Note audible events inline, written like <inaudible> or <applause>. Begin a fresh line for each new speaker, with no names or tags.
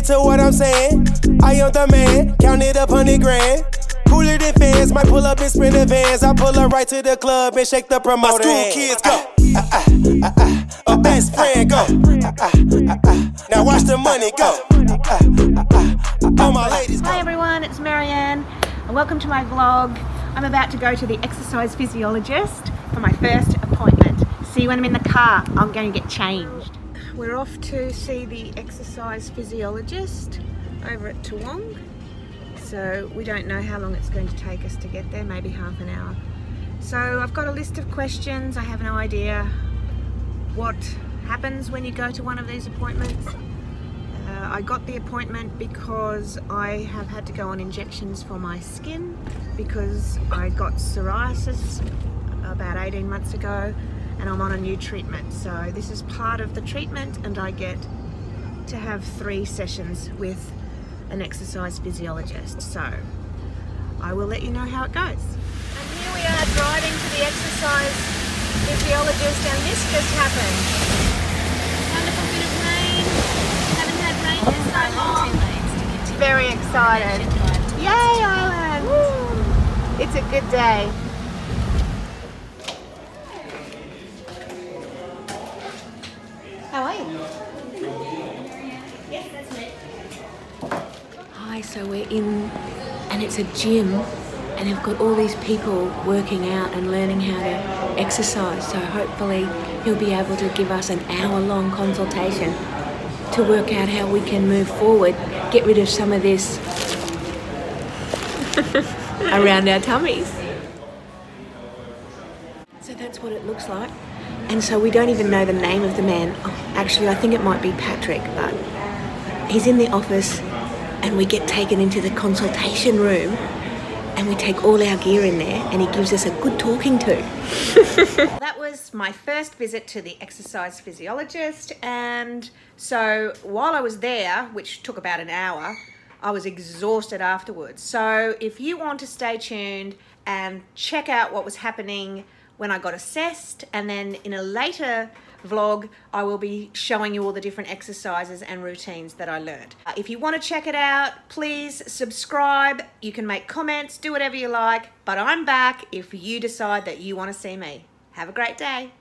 get to what I'm saying. I am the man, count it up hundred grand. Cooler than fans, might pull up in sprinter vans. I pull up right to the club and shake the promoter. My school hand. kids go. Uh, uh, uh, uh, uh. A best friend go. Uh, uh, uh, uh. Now watch the money go. Uh, uh, uh, uh. All my ladies go.
Hi everyone, it's MaryAnn and welcome to my vlog. I'm about to go to the exercise physiologist for my first appointment. See you when I'm in the car. I'm going to get changed. We're off to see the exercise physiologist over at Toowong. So we don't know how long it's going to take us to get there, maybe half an hour. So I've got a list of questions. I have no idea what happens when you go to one of these appointments. Uh, I got the appointment because I have had to go on injections for my skin because I got psoriasis about 18 months ago and I'm on a new treatment. So this is part of the treatment and I get to have three sessions with an exercise physiologist. So I will let you know how it goes. And here we are driving to the exercise physiologist and this just happened. Wonderful bit of rain. Haven't had rain in so long. Very excited. Yay, Ireland! It's a good day. Hi, so we're in, and it's a gym, and they've got all these people working out and learning how to exercise. So hopefully, he'll be able to give us an hour long consultation to work out how we can move forward, get rid of some of this <laughs> around our tummies. So that's what it looks like. And so we don't even know the name of the man. Oh, actually, I think it might be Patrick, but he's in the office and we get taken into the consultation room and we take all our gear in there and he gives us a good talking to. <laughs> that was my first visit to the exercise physiologist and so while I was there, which took about an hour, I was exhausted afterwards. So if you want to stay tuned and check out what was happening when I got assessed and then in a later vlog I will be showing you all the different exercises and routines that I learned. Uh, if you want to check it out please subscribe you can make comments do whatever you like but I'm back if you decide that you want to see me. Have a great day.